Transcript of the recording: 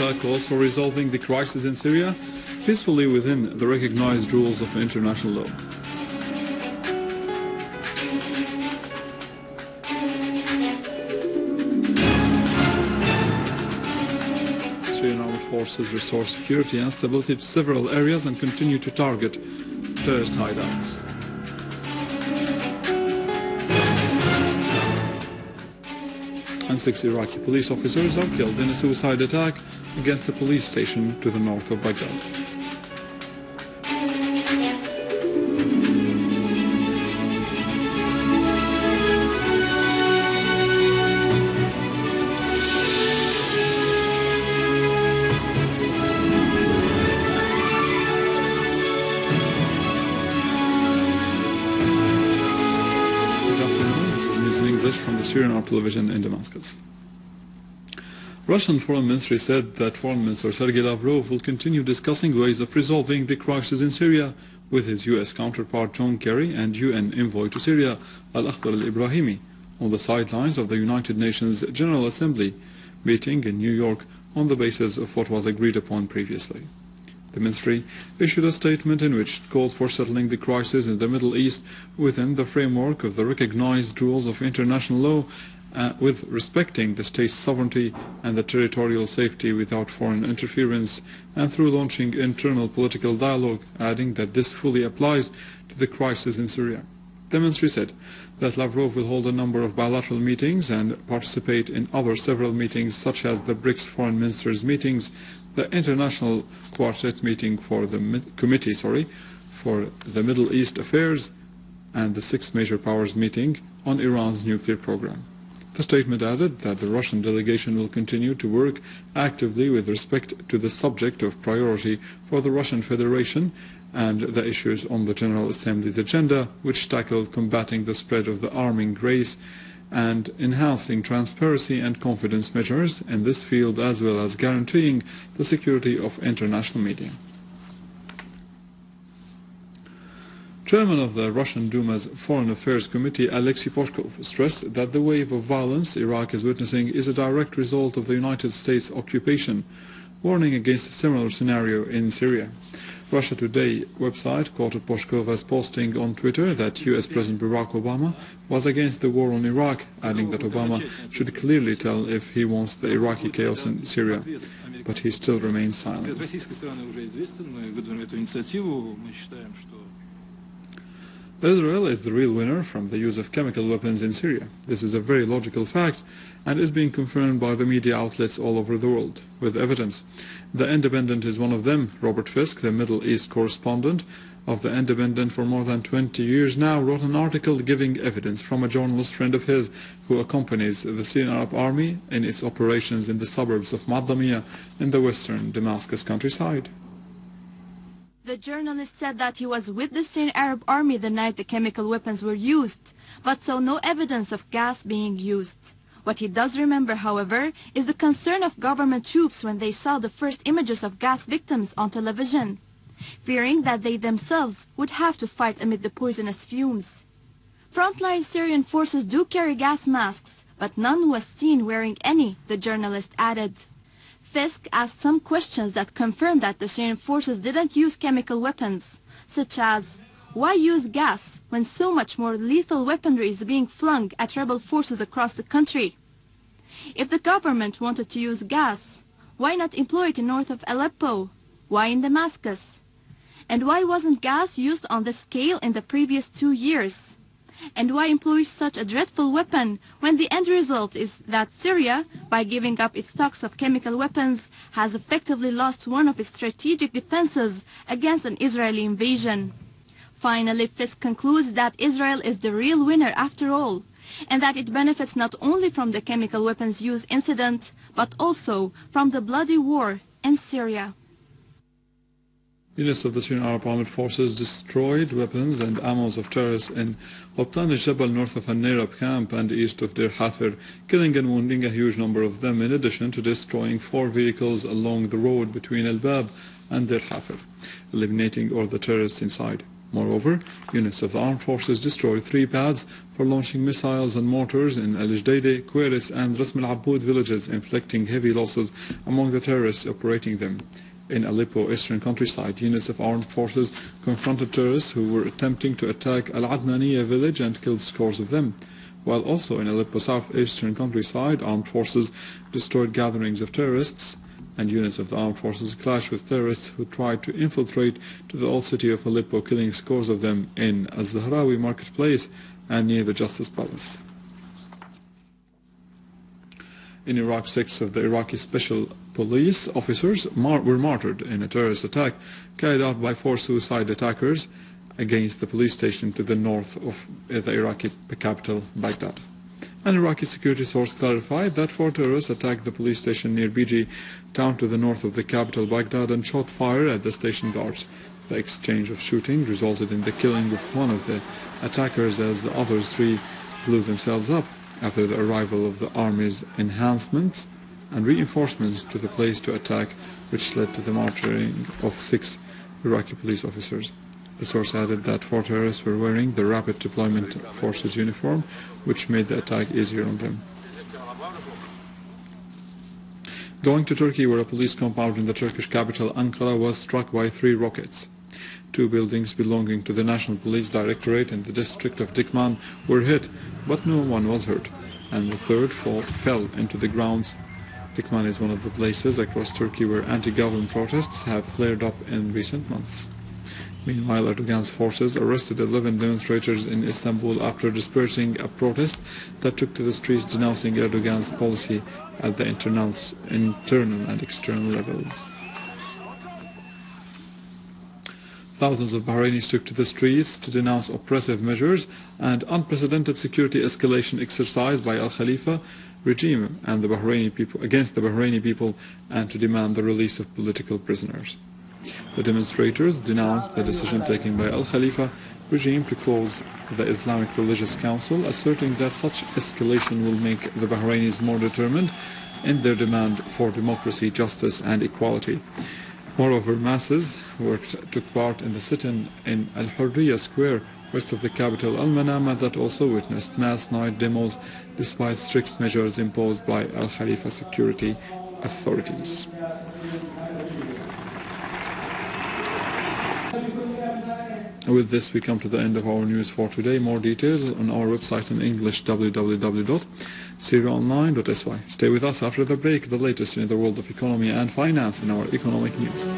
America calls for resolving the crisis in Syria peacefully within the recognized rules of international law. Syrian armed forces restore security and stability to several areas and continue to target terrorist hideouts. And six Iraqi police officers are killed in a suicide attack against a police station to the north of English from the Syrian television in Damascus. Russian Foreign Ministry said that Foreign Minister Sergei Lavrov will continue discussing ways of resolving the crisis in Syria with his U.S. counterpart John Kerry and UN envoy to Syria Al-Akhdar al-Ibrahimi on the sidelines of the United Nations General Assembly meeting in New York on the basis of what was agreed upon previously. The ministry issued a statement in which it called for settling the crisis in the Middle East within the framework of the recognized rules of international law uh, with respecting the state's sovereignty and the territorial safety without foreign interference and through launching internal political dialogue, adding that this fully applies to the crisis in Syria. The ministry said that Lavrov will hold a number of bilateral meetings and participate in other several meetings such as the BRICS foreign ministers meetings, the International Quartet meeting for the committee, sorry, for the Middle East affairs, and the Six Major Powers meeting on Iran's nuclear program. The statement added that the Russian delegation will continue to work actively with respect to the subject of priority for the Russian Federation and the issues on the General Assembly's agenda, which tackled combating the spread of the arming race and enhancing transparency and confidence measures in this field as well as guaranteeing the security of international media. Chairman of the Russian Duma's Foreign Affairs Committee, Alexei Pushkov, stressed that the wave of violence Iraq is witnessing is a direct result of the United States occupation, warning against a similar scenario in Syria. Russia Today website quoted Pushkov as posting on Twitter that US President Barack Obama was against the war on Iraq, adding that Obama should clearly tell if he wants the Iraqi chaos in Syria, but he still remains silent. Israel is the real winner from the use of chemical weapons in Syria. This is a very logical fact and is being confirmed by the media outlets all over the world with evidence. The Independent is one of them. Robert Fisk, the Middle East correspondent of the Independent for more than 20 years now, wrote an article giving evidence from a journalist friend of his who accompanies the Syrian Arab Army in its operations in the suburbs of Maddamia in the western Damascus countryside. The journalist said that he was with the Syrian Arab army the night the chemical weapons were used, but saw no evidence of gas being used. What he does remember, however, is the concern of government troops when they saw the first images of gas victims on television, fearing that they themselves would have to fight amid the poisonous fumes. Frontline Syrian forces do carry gas masks, but none was seen wearing any, the journalist added. Fisk asked some questions that confirmed that the Syrian forces didn't use chemical weapons, such as why use gas when so much more lethal weaponry is being flung at rebel forces across the country? If the government wanted to use gas, why not employ it in north of Aleppo? Why in Damascus? And why wasn't gas used on this scale in the previous two years? And why employ such a dreadful weapon when the end result is that Syria, by giving up its stocks of chemical weapons, has effectively lost one of its strategic defenses against an Israeli invasion? Finally, Fisk concludes that Israel is the real winner after all, and that it benefits not only from the chemical weapons use incident, but also from the bloody war in Syria. Units of the Syrian Arab Armed Forces destroyed weapons and ammo of terrorists in Qobtan al-Jabal north of An-Nairab camp and east of Deir Hafir, killing and wounding a huge number of them in addition to destroying four vehicles along the road between Al-Bab and Deir Hafir, eliminating all the terrorists inside. Moreover, units of the armed forces destroyed three pads for launching missiles and mortars in El Jdeide, Queris and Rasm al Aboud villages, inflicting heavy losses among the terrorists operating them. In Aleppo eastern countryside, units of armed forces confronted terrorists who were attempting to attack Al Adnaniya village and killed scores of them. While also in Aleppo southeastern countryside, armed forces destroyed gatherings of terrorists and units of the armed forces clashed with terrorists who tried to infiltrate to the old city of Aleppo, killing scores of them in Az-Zahrawi marketplace and near the Justice Palace. In Iraq, six of the Iraqi special police officers mar were martyred in a terrorist attack carried out by four suicide attackers against the police station to the north of eh, the Iraqi capital, Baghdad. An Iraqi security source clarified that four terrorists attacked the police station near Biji town to the north of the capital, Baghdad, and shot fire at the station guards. The exchange of shooting resulted in the killing of one of the attackers as the other three blew themselves up after the arrival of the army's enhancements and reinforcements to the place to attack, which led to the martyring of six Iraqi police officers. The source added that four terrorists were wearing the Rapid Deployment Forces uniform, which made the attack easier on them. Going to Turkey, where a police compound in the Turkish capital Ankara was struck by three rockets. Two buildings belonging to the National Police Directorate in the district of Dikmen were hit, but no one was hurt, and the third fall fell into the grounds. Dikmen is one of the places across Turkey where anti-government protests have flared up in recent months. Meanwhile, Erdogan's forces arrested 11 demonstrators in Istanbul after dispersing a protest that took to the streets denouncing Erdogan's policy at the internal, internal and external levels. Thousands of Bahrainis took to the streets to denounce oppressive measures and unprecedented security escalation exercised by Al Khalifa regime and the Bahraini people against the Bahraini people and to demand the release of political prisoners. The demonstrators denounced the decision taken by Al Khalifa regime to close the Islamic Religious Council, asserting that such escalation will make the Bahrainis more determined in their demand for democracy, justice and equality. Moreover, masses took part in the sit-in in Al Hurriya Square west of the capital Al Manama that also witnessed mass night demos despite strict measures imposed by Al Khalifa security authorities. With this, we come to the end of our news for today. More details on our website in English, www.syriaonline.sy. Stay with us after the break, the latest in the world of economy and finance in our economic news.